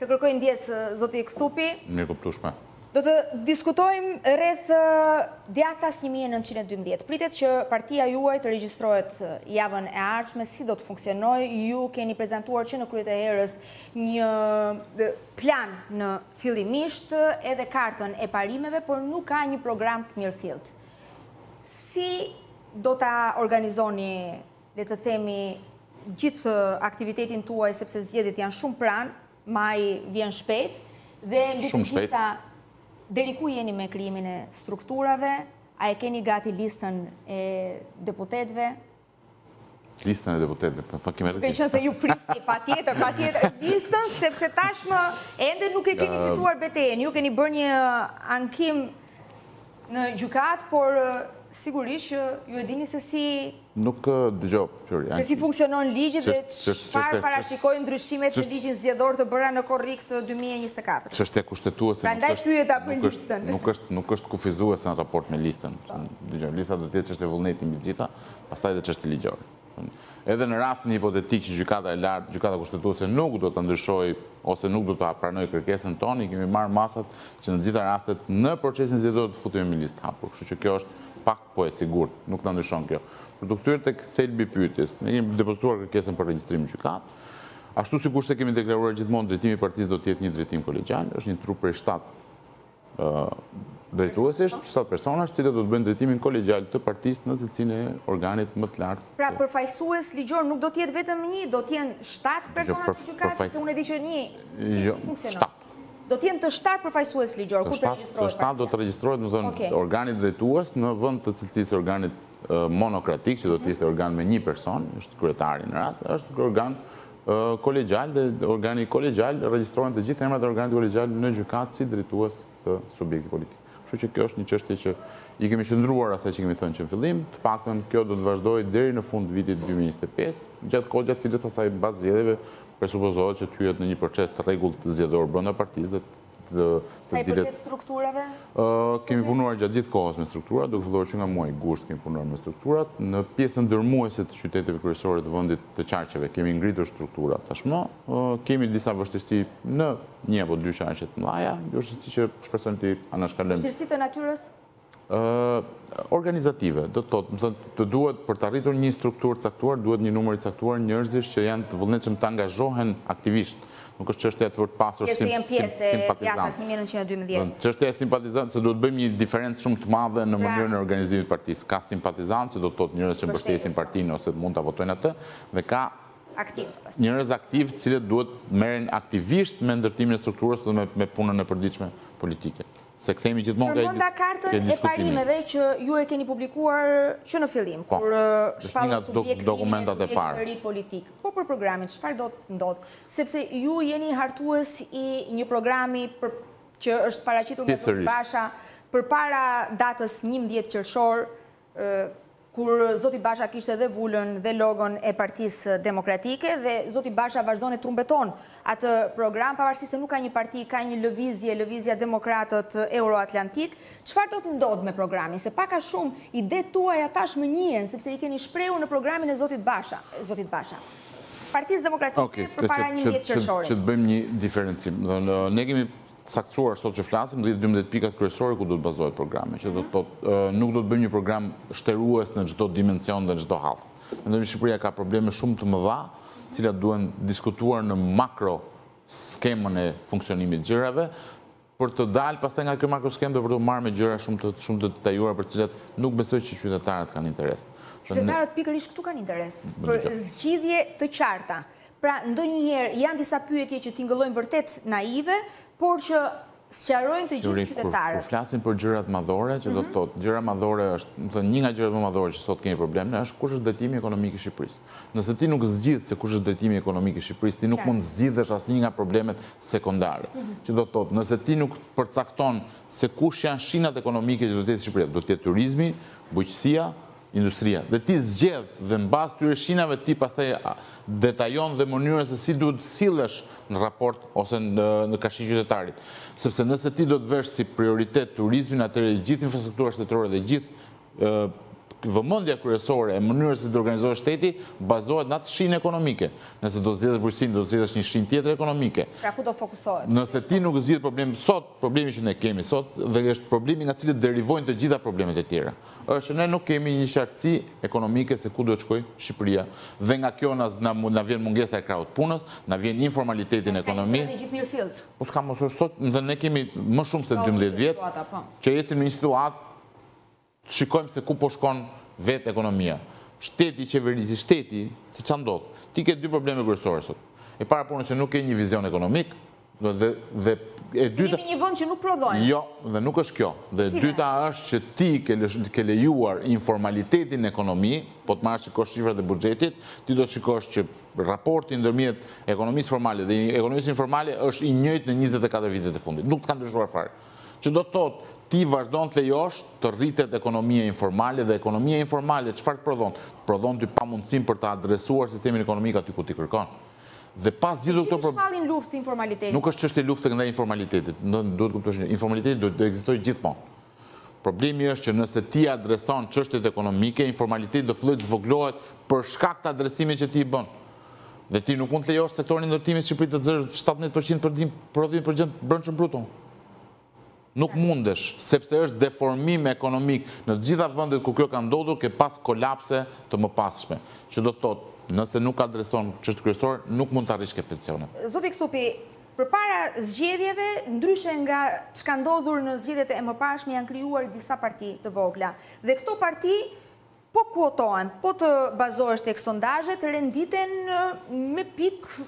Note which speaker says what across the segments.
Speaker 1: Të kërkoj ndjesë, zoti Këthupi.
Speaker 2: Mirë, e kuptueshme.
Speaker 1: Do të diskutojmë rreth Djathtas 1912. Pritet që partia juaj të regjistrohet javën e ardhshme, si do të funksionojë, ju keni prezantuar që në krye të herës një plan në fillimisht edhe kartën e parimeve, por nuk ka një program të mirëfilltë. Si do ta organizoni le të themi, gjithë aktivitetin tuaj, sepse zgjedhjet janë shumë pranë, maji vjen shpejt, dhe mbi të gjitha, deri ku jeni me krijimin e strukturave, a e keni gati listën e deputetëve?
Speaker 2: Listën e deputetëve, po
Speaker 1: po, kemi rrugë. Meqenëse ju prisni, patjetër, patjetër, listën, sepse tashmë, ende nuk e keni fituar betejen, ju keni bërë një ankim, në gjykatë, por sigurisht që ju e dini se si...
Speaker 2: Nuk dëgjo, Florian.
Speaker 1: Se si funksionon ligji dhe çfarë parashikojnë ndryshimet në ligjin zgjedhor të bëra në korrik të 2024.
Speaker 2: Çështja kushtetuese
Speaker 1: nuk është
Speaker 2: nuk është kufizuese në raport me listën. Dëgjoj, lista do të jetë çështje vullneti mbi të gjitha, pastaj edhe çështje ligjore. Edhe në rastin hipotetik që Gjykata e Lartë, Gjykata Kushtetuese nuk do ta ndryshojë ose nuk do ta pranojë kërkesën tonë, i kemi marrë masat që në të gjitha rastet në procesin zgjedhor të futemi me listë të hapur. Kështu që kjo është pothuaj e sigurt, nuk e ndryshon kjo. Për t'u kthyer tek thelbi i pyetjes, ne kemi depozituar kërkesën për regjistrim në gjykatë. Ashtu sikurse kemi deklaruar gjithmonë, drejtimi i partisë do të jetë një drejtim kolegjial, është një trup prej shtatë drejtuesish, shtatë personash, të cilët do të bëjnë drejtimin kolegjial të partisë në cilësinë e organit më të lartë.
Speaker 1: Pra përfaqësues ligjor nuk do të jetë vetëm një, do të jenë shtatë persona te gjykata, sepse unë e di që një si si funksionon. Do të jenë të shtatë përfaqësues ligjor kur të regjistrohet.
Speaker 2: Të shtatë do të regjistrohet, domethënë, organi drejtues në vend të cilësisë së organit monokratik, që do të ishte organ me një person, është kryetari në rast, është organ kolegjial dhe organi kolegjial regjistrohen të gjithë emrat e organit kolegjial në gjykatë si drejtues të subjektit politik. Kështu që kjo është një çështje që i kemi qëndruar asaj që kemi thënë që në fillim, të paktën kjo do të vazhdojë deri në fund të vitit 2025, gjatë kohë gjatë të cilës pastaj mbas zgjedhjeve presupozohet që të hyhet në një proces të rregullt zgjedhor brenda partisë dhe
Speaker 1: Sa i përket strukturave?
Speaker 2: Kemi punuar gjatë gjithë kohës me strukturat, duke filluar që nga muaji gusht kemi punuar me strukturat. Në pjesën dërmuese të qyteteve kryesore të vendit të qarqeve, kemi ngritur strukturat tashmë. Kemi disa vështirësi në një apo dy qarqe të mëdhaja, vështirësi që shpresojmë t'i anashkalojmë.
Speaker 1: Vështirësi të natyrës?
Speaker 2: organizative, do të thotë, me thënë, të duhet për të arritur një strukturë caktuar, duhet një numër i caktuar njerëzish që janë të vullnetshëm të angazhohen aktivisht. Nuk është çështja të vërtë pasur simpatizant. Çështja e simpatizant se duhet bëjmë një diferencë shumë të madhe në mënyrën e organizimit partisë. Ka simpatizant që do të thotë njerëz që mbështesin partinë ose mund ta votojnë atë dhe ka njerëz aktivë të cilët duhet merren aktivisht me ndërtimin e strukturës dhe me punën e përditshme politike. Se kthehemi gjithmonë
Speaker 1: ke diskriminimi. Përmenda kartën e parimeve që ju e keni publikuar që në fillim, kur shpallët subjekt, krijimin e subjektit të ri politik. Po për programin, çfarë do të ndodhë? Sepse ju jeni hartues i një programi që është paraqitur nga zoti Basha përpara datës njëmbëdhjetë qershor, kur zoti Basha kishte dhe vulën dhe logon e partisë demokratike dhe zoti Basha vazhdon e trumbeton atë program, pavarësisht se nuk ka një parti, ka një lëvizje, lëvizja demokratët euroatlantikë, çfarë do të ndodhë me programin, se pak a shumë idetë tuaja tashmë njihen, sepse i keni shprehur në programin e zotit Basha, zotit Basha. Partisë demokratike përpara njëmbëdhjetë qershorit.
Speaker 2: Që të bëjmë një diferencim, ne kemi caktuar sot që flasim, dhjetë dymbëdhjetë pikat kryesore ku do të bazohet programi, që do të thotë, nuk do të bëjmë një program shterues në çdo dimension dhe në çdo hall. Mendoj që Shqipëria ka probleme shumë të mëdha, të cilat duhen diskutuar në makro skemën e funksionimit të gjërave, për të dalë pastaj nga kjo makro skemë dhe për t'u marrë me gjëra shumë të shumë të detajuara për të cilat nuk besoj që qytetarët kanë interes.
Speaker 1: Qytetarët pikërisht këtu kanë interes për zgjidhje të qarta, Pra, ndonjëherë janë disa pyetje që tingëllojnë vërtet naive, por që sqarojnë të gjithë qytetarët.
Speaker 2: Kur flasim për gjërat madhore, që do të thotë, gjëra madhore është, me thënë një nga gjërat më madhore që sot kemi problem ne është kush është drejtimi ekonomik i Shqipërisë. Nëse ti nuk zgjidh se kush është drejtimi ekonomik i Shqipërisë, ti nuk mund të zgjidhësh asnjë nga problemet sekondare. Që do të thotë, nëse ti nuk përcakton se kush janë shinat ekonomike që do të ecë Shqipëria, do të jetë turizmi, bujqësia, industria dhe ti zgjedh dhe në bazë të atyre shinave ti pastaj detajon dhe mënyrën se si duhet të sillesh në raport ose në karshi qytetarit sepse nëse ti do të vësh si prioritet turizmin atëherë e gjithë infrastruktura shtetërore dhe gjithë vëmendja kryesore e mënyrës se si të organizohet shteti bazohet në atë shinë ekonomike nëse do të zgjedhësh bujqësinë do të zgjedhësh një shinë tjetër ekonomike
Speaker 1: pra ku do të fokusohet
Speaker 2: nëse ti nuk zgjidh problemin sot problemi që ne kemi sot dhe është problemi nga i cili derivojnë të gjitha problemet e tjera. është që ne nuk kemi një qartësi ekonomike se ku do të shkojë Shqipëria dhe nga kjo na na vjen mungesa e krahut punës, na vjen informaliteti në ekonomi. Pra s'ka një strategji të mirëfilltë. Po s'ka më është sot, me thënë ne kemi më shumë se dymbëdhjetë vjet që ecim në një situatë të shikojmë se ku po shkon vetë ekonomia. Shteti qeveris, shteti, se ça ndodh? Ti ke dy probleme kryesore sot. E para punë që nuk ke një vizion ekonomik,
Speaker 1: Si jemi një vënd që nuk prodhojmë?
Speaker 2: Jo, dhe nuk është kjo. Dhe e dyta është që ti ke lejuar informalitetin në ekonomi, po të marrësh të shikosh shifrat e buxhetit, ti do të shikosh që raporti ndërmjet ekonomisë formale dhe ekonomisë informale është i njëjtë në njëzet e katër vitet e fundit. Nuk ka ndryshuar fare. Që do të thotë, ti vazhdon të lejosh të rritet ekonomia informale dhe ekonomia informale çfarë të prodhon? Të prodhon ty pamundësinë për të adresuar sistemin ekonomik aty ku ti kërkon. Dhe pas gjithë këto
Speaker 1: problem. Ke shpallur luftë informalitetit.
Speaker 2: Nuk është çështje lufte ndaj informalitetit. Duhet të kuptosh një, informaliteti do të ekzistojë gjithmonë. Problemi është që nëse ti adreson çështjet ekonomike, informaliteti do fillojë të zvogëlohet për shkak të adresimit që ti i bën. Dhe ti nuk mund të lejosh sektorin e ndërtimit në Shqipëri të zërë 17% të prodhimit të përgjithshëm të brendshëm bruto. Nuk mundesh, sepse është deformim ekonomik, në të gjitha vendet ku kjo ka ndodhur ke pas kolapse të mëpasshme, që do të thotë, nëse nuk adreson çështjet kryesore, nuk mund të arrish te pensionet.
Speaker 1: Zoti Ksupi, përpara zgjedhjeve, ndryshe nga ç'ka ndodhur në zgjedhjet e mëparshme janë krijuar disa parti të vogla dhe këto parti po kuotohen, po të bazohesh tek sondazhet renditen me pikë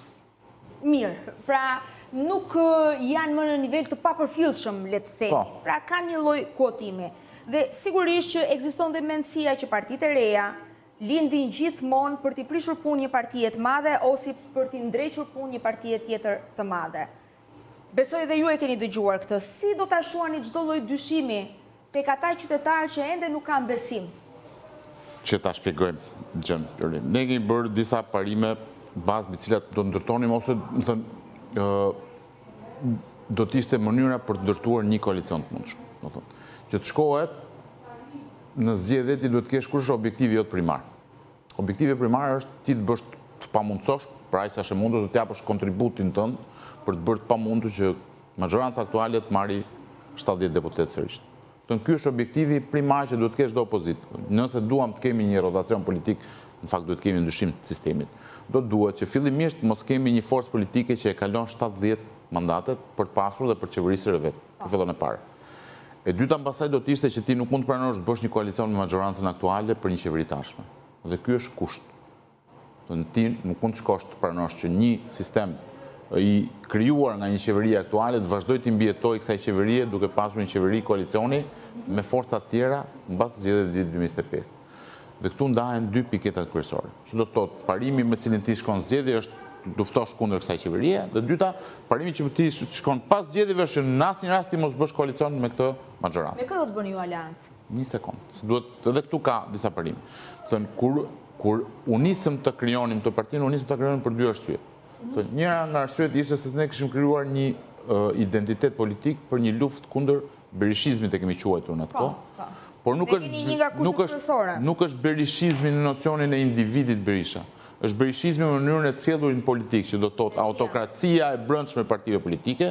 Speaker 1: Mirë, pra nuk janë më në nivel të papërfillshëm, le të themi. Po. Pra kanë një lloj kuotimi. Dhe sigurisht që ekziston dhe mendësia që partitë e reja lindin gjithmonë për t'i prishur punë një partie të madhe ose për t'i ndrequr punë një partie tjetër të madhe. Besoj dhe ju e keni dëgjuar këtë. Si do ta shuani çdo lloj dyshimi Tek ata qytetarë që ende nuk kanë besim.
Speaker 2: Që ta shpjegojmë gjënë. Ne kemi bërë disa parime bazë mbi të cilat do të ndërtonim ose, me thënë, ë do të ishte mënyra për të ndërtuar një koalicion të mundshëm. Do të thotë, që të shkohet në zgjedhje ti duhet të kesh kush është objektivi jot primar. Objektivi primar është ti të bësh të pamundësosh, pra aq sa është e mundur, do të japësh kontributin tënd për të bërë të pamundur që Maxhoranca aktuale të marrë shtatëdhjetë deputetë sërish. Thënë ky është objektivi primar që duhet të ketë çdo opozitë. Nëse duam të kemi një rotacion politik, në fakt duhet të kemi ndryshim të sistemit. Do të duhet që fillimisht të mos kemi një forcë politike që e kalon shtatëdhjetë mandatet për të pasur dhe për të qeverisur e vetme. Ku fillon e para. E dyta mbasaj do të ishte që ti nuk mund të pranosh të bësh një koalicion me maxhorancën aktuale për një qeveri të ardhshme. Dhe ky është kusht. Ti nuk mund të shkosh të pranosh që një sistem i krijuar nga një qeveri aktuale të vazhdojë t'i mbijetojë kësaj qeverie duke pasur një qeveri koalicioni me forca të tjera mbas zgjedhjeve të vitit dy mijë e njëzet e pesë. Dhe këtu ndahen dy piketat kryesore. Që do të thotë, parimi me të cilin ti shkon në zgjedhje është të luftosh kundër kësaj qeverie dhe dyta, parimi që ti shkon pas zgjedhjeve është që në asnjë rast ti mos bësh koalicion me këtë maxhorancë.
Speaker 1: Me kë do të bëni ju aleancë?
Speaker 2: Një sekondë, se duhet edhe këtu ka disa parime. Domethënë kur Kur u nisëm të krijonim të partinë, u nisëm të krijonim për dy arsye. Njëra nga arsyet ishte se ne kishim krijuar një identitet politik për një luftë kundër berishizmit e kemi quajtur në atë po, kohë. Po. Por nuk është një nga nuk është nuk është berishizmi në nocionin e individit Berisha. Është berishizmi në mënyrën e sjelljes në politikë, që do të thotë autokracia e brendshme e partive politike,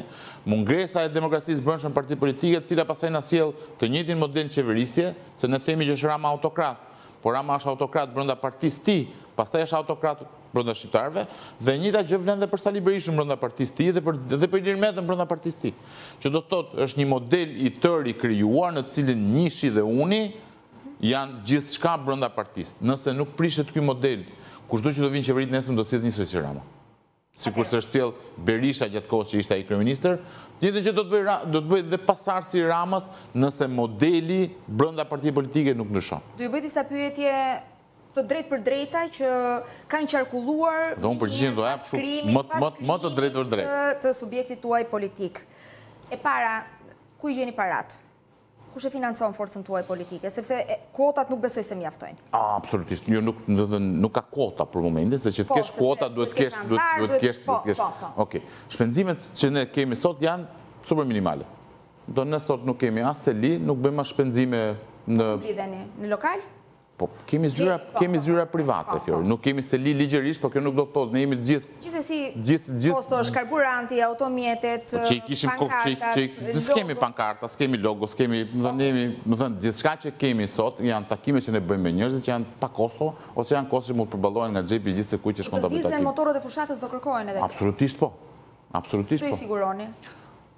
Speaker 2: mungesa e demokracisë së brendshme e partive politike, e cila pastaj na sjell të njëjtin model qeverisje, se ne themi që është Rama autokrat. Por Rama është autokrat brenda partisë tij, pastaj është autokrat brenda shqiptarëve dhe e njëjta gjë vlen dhe për Sali Berishën brenda partisë tij dhe për dhe për Ilir Metën brenda partisë tij. Që do të thotë është një model i tërë i krijuar në të cilin njëshi dhe uni janë gjithçka brenda partisë. Nëse nuk prishet ky model, kushdo që do vijë në qeveri nesër do të sillet njësoj si Rama. sikur se është sjellë Berisha gjatë kohës që ishte ai kryeministër, të njëjtën gjë do të bëjë do të bëjë dhe pasardhësi i Ramës nëse modeli brenda partive politike nuk ndryshon.
Speaker 1: Do ju bëj disa pyetje të drejtpërdrejta që kanë qarkulluar
Speaker 2: Dhe unë përgjigjen do jap shumë më më më të drejtpërdrejtë.
Speaker 1: të subjektit tuaj politik. E para, ku i gjeni paratë? Kush e financon forcën tuaj politike? Sepse kuotat nuk besoj se mjaftojnë.
Speaker 2: Absolutisht, jo nuk nuk ka kuota për momentin, se që të po, kesh kuota duhet të kesh duhet të kesh duhet të kesh. Po, po, po. Okej. Shpenzimet që ne kemi sot janë super minimale. Do ne sot nuk kemi as seli, nuk bëjmë as shpenzime në Ku mblidheni?
Speaker 1: Në lokal?
Speaker 2: Po kemi zyra, kemi zyra private kjo. Nuk kemi seli ligjërisht, por kjo nuk do të thotë ne jemi të gjithë.
Speaker 1: Gjithsesi, gjithë gjithë kostot, karburanti, automjetet, po,
Speaker 2: pankartat, logo. S'kemi pankarta, s'kemi logo, s'kemi, do të thonë jemi, do të thonë gjithçka që kemi sot janë takime që ne bëjmë me njerëzit që janë pa kosto ose janë kosto që mund të përballohen nga xhepi i gjithsekujt që shkon ta
Speaker 1: bëjë takimin. Të ndizen motorët e fushatës do kërkohen edhe këtu.
Speaker 2: Absolutisht po. Absolutisht po.
Speaker 1: Si do i siguroni?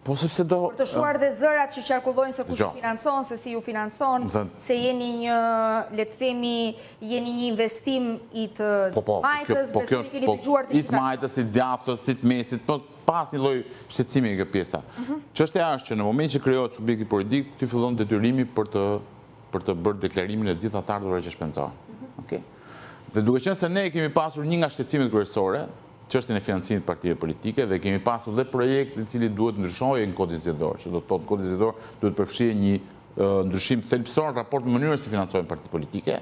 Speaker 2: Po sepse do...
Speaker 1: Për të shuar dhe zërat që qarkullojnë se kush ju financon, se si ju financon, se jeni një, le të themi, jeni një investim i të po, po, majtës, po, besoj i keni dëgjuar të gjitha.
Speaker 2: I të majtës, i të djathës, i të mesit, po pas një lloj shqetësimi një pjesa. Mhm. Çështja është që në moment që krijohet subjekti politik, ty fillon detyrimi për të për të bërë deklarimin e gjithë të ardhurave që shpenzohen. Mhm. Dhe duke qenë se ne e kemi pasur një nga shqetësimet kryesore, çështjen e financimit të partive politike dhe kemi pasur dhe projektin i cili duhet të ndryshojë në Kodin Zgjedhor, që do të thotë Kodi Zgjedhor duhet të përfshijë një ndryshim thelbësor në raport me mënyrën si financohen partitë politike,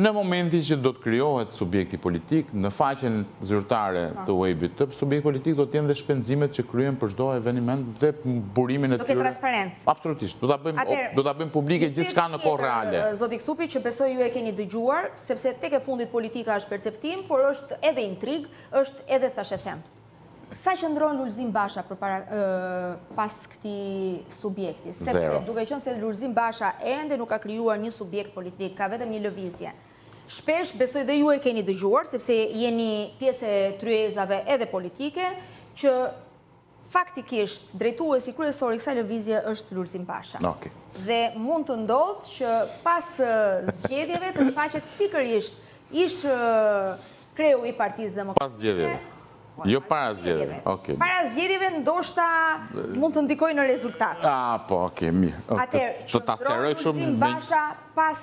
Speaker 2: në momentin që do të krijohet subjekti politik në faqen zyrtare të uebit të subjektit politik do të jenë dhe shpenzimet që kryhen për çdo eveniment dhe burimin e
Speaker 1: tyre. Do ketë transparencë.
Speaker 2: Absolutisht. Do ta bëjmë Atëherë, do ta bëjmë publike një pyetje gjithçka në kohë tjetër, reale.
Speaker 1: ë, zoti Kthupi, që besoj ju e keni dëgjuar, sepse tek e fundit politika është perceptim, por është edhe intrigë, është edhe thashethem. Sa qëndron Lulzim Basha përpara, ë, pas këtij subjekti? Sepse, Zero. duke qenë se Lulzim Basha ende nuk ka krijuar një subjekt politik, ka vetëm një lëvizje. Shpesh, besoj dhe ju e keni dëgjuar, sepse jeni pjesë e tryezave edhe politike, që faktikisht drejtuesi kryesor i kësaj lëvizje është Lulzim Basha. Dhe mund të ndodhë që pas zgjedhjeve të shfaqet pikërisht ish kreu i Partisë Demokratike.
Speaker 2: Pas zgjedhjeve. Jo para zgjedhjeve.
Speaker 1: Para zgjedhjeve ndoshta mund të ndikojë në rezultat.
Speaker 2: Ah, po, ok, mirë.
Speaker 1: Atëherë, që ta sqarojmë, Lulzim Basha pas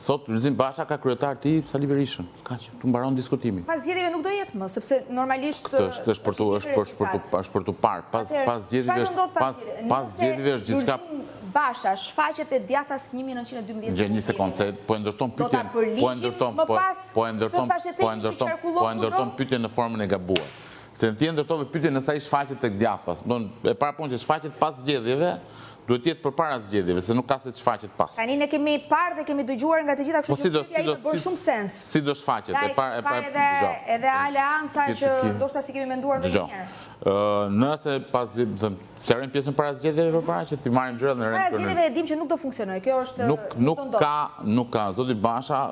Speaker 2: Sot Lulzim Basha ka kryetar të tij Sali Berishën. Kaq, këtu mbaron diskutimi.
Speaker 1: Pas zgjedhjeve nuk do jetë më, sepse normalisht
Speaker 2: Këtë është është për tu është për për tu është për t'u parë. Pas pas zgjedhjeve është pas
Speaker 1: pas zgjedhjeve është gjithçka. Basha shfaqet te Djathta 1912.
Speaker 2: Një një sekond se po e ndërton pyetjen.
Speaker 1: Po e ndërton po po e ndërton po e ndërton
Speaker 2: po e ndërton pyetjen në formën e gabuar. Se ti e ndërtove pyetjen nëse ai shfaqet tek Djathta. Domethënë, e para punë që shfaqet pas zgjedhjeve, duhet të jetë përpara zgjedhjeve, se nuk ka pse të shfaqet pas.
Speaker 1: Tani ne kemi parë dhe kemi dëgjuar nga të gjitha, kështu që pyetja ime bën shumë sens.
Speaker 2: Si do shfaqet?
Speaker 1: Ne kemi parë edhe edhe aleanca që ndoshta s'i kemi menduar ndonjëherë. Dëgjo.
Speaker 2: Nëse pas zgjedhjeve, do të them, sqarojmë pjesën para zgjedhjeve përpara që t'i marrim gjërat në
Speaker 1: rend. Para zgjedhjeve e dimë që nuk do funksionojë. Kjo është
Speaker 2: nuk do ndodhë. Nuk ka, nuk ka. Zoti Basha,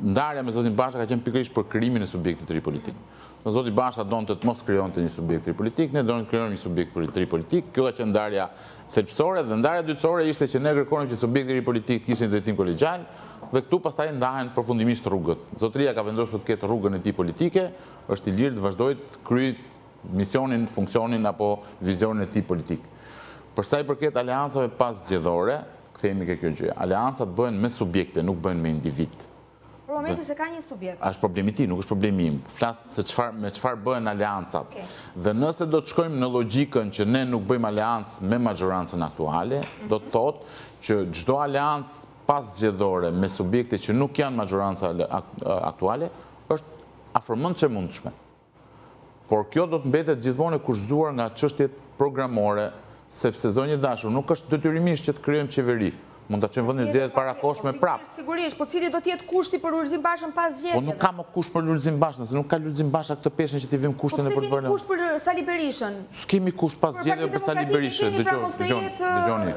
Speaker 2: ndarja me zotin Basha ka qenë pikërisht për krijimin e subjektit të ri politik. Zoti Basha donte të mos krijonte një subjekt të ri politik, ne donim të krijonim një subjekt të ri politik, kjo ka qenë ndarja thelbësore dhe ndarja dytësore ishte që ne kërkonim që subjekti i ri politik të kishte një drejtim kolegjial dhe këtu pastaj ndahen përfundimisht rrugët. Zotëria ka vendosur të ketë rrugën e tij politike, është i lirë të vazhdojë të kryejë misionin, funksionin apo vizionin e tij politik. Për sa i përket aleancave paszgjedhore, kthehemi ke kjo gjë. Aleancat bëhen me subjekte, nuk bëhen me individë.
Speaker 1: Për momentin s'e ka një subjekt.
Speaker 2: Është problemi i tij, nuk është problemi im. Flas se çfarë, me çfarë bëhen aleancat. Dhe nëse do të shkojmë në logjikën që ne nuk bëjmë aleancë me maxhorancën aktuale, mhm. do të thotë që çdo aleancë paszgjedhore me subjekte që nuk janë maxhoranca aktuale, është afërmendsh e mundshme. Por kjo do të mbetet gjithmonë e kushtëzuar nga çështjet programore, sepse zonjë e dashur, nuk është detyrimisht që të krijojmë qeveri. Mund ta çojmë vendin në zgjedhje të parakohshme prapë.
Speaker 1: Sigurisht, po cili do të jetë kushti për Lulzim Bashën pas zgjedhjeve?
Speaker 2: Po nuk ka më kusht për Lulzim Bashën, se nuk ka Lulzim Basha këtë peshën që t'i vëmë kushtin ne për të bërë.
Speaker 1: Po pse kemi kusht për Sali Berishën?
Speaker 2: S'kemi kusht pas zgjedhjeve për Sali Berishën, dëgjoni, dëgjoni, dëgjoni.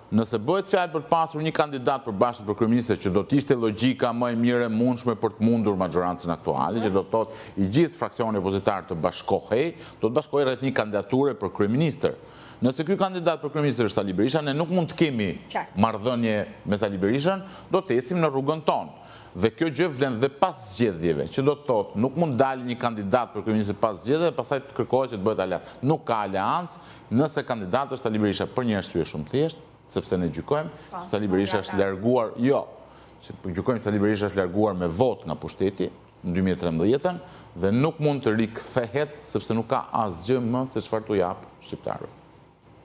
Speaker 2: Nëse bëhet fjalë për të pasur një kandidat të përbashkët për kryeministër që do të ishte logjika më e mirë e mundshme për të mundur maxhorancën aktuale, që do të thotë i gjithë fraksioni opozitar të bashkohej, do të bashkohej rreth një kandidature për kryeministër. Nëse ky kandidat për kryeministër është Sali Berisha, ne nuk mund të kemi marrëdhënie me Sali Berishën, do të ecim në rrugën tonë. Dhe kjo gjë vlen dhe pas zgjedhjeve, që do të thotë nuk mund të dalë një kandidat për kryeministër pas zgjedhjeve dhe pastaj të kërkohet që të bëhet aleat. Nuk ka aleancë, Nëse kandidati është Sali Berisha për një arsye shumë thjeshtë, sepse ne gjykojmë që Sali Berisha është larguar, jo, që po gjykojmë Sali Berisha është larguar me votë nga pushteti në 2013-ën dhe nuk mund të rikthehet sepse nuk ka asgjë më se çfarë t'u jap shqiptarëve.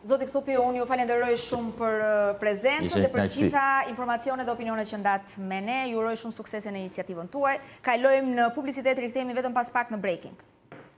Speaker 1: Zoti Kthupi, unë ju falenderoj shumë për prezencën dhe për gjitha informacionet dhe opinionet që ndatë me ne. Ju uroj shumë suksese në iniciativën tuaj. Kalojmë në publicitet, rikthehemi vetëm pas pak në Breaking.